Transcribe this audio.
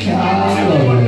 Cara,